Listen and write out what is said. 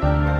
Bye.